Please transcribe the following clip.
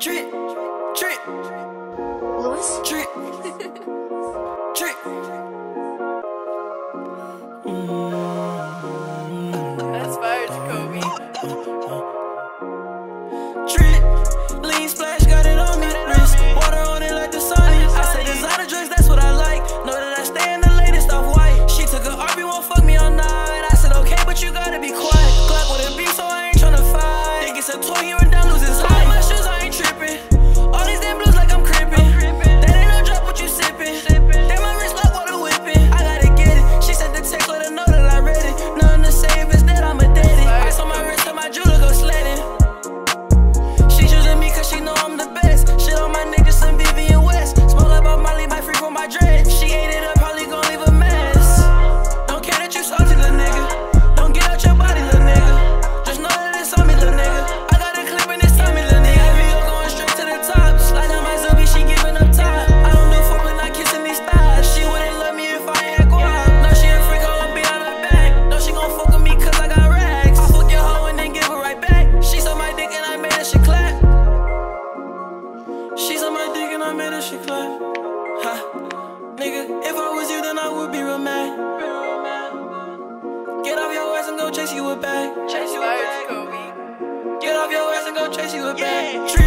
trick, trick, trick. Louis? Trick, trick. should climb. Ha, nigga, if I was you, then I would be real mad. Get off your ass and go chase you a bag. Chase you a bag. Get off your ass and go chase you a bag.